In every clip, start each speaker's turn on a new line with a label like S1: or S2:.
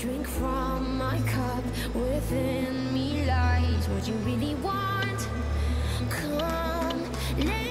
S1: Drink from my cup, within me lies what you really want. Come, let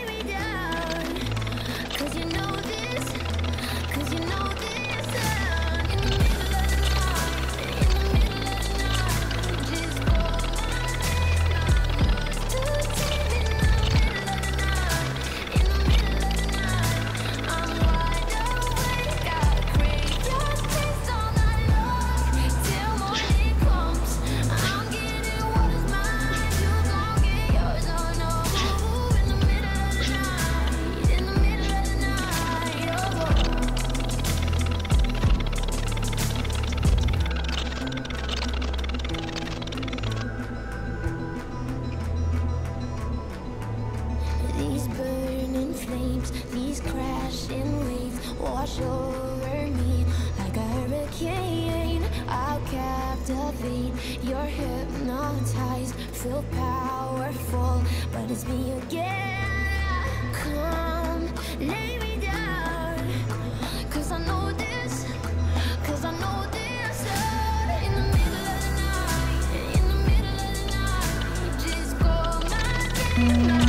S1: waves crashing waves wash over me like a hurricane. I'll captivate. You're hypnotized, feel powerful, but it's me again. Come, lay me down, cause I know this, cause I know this. Thank you.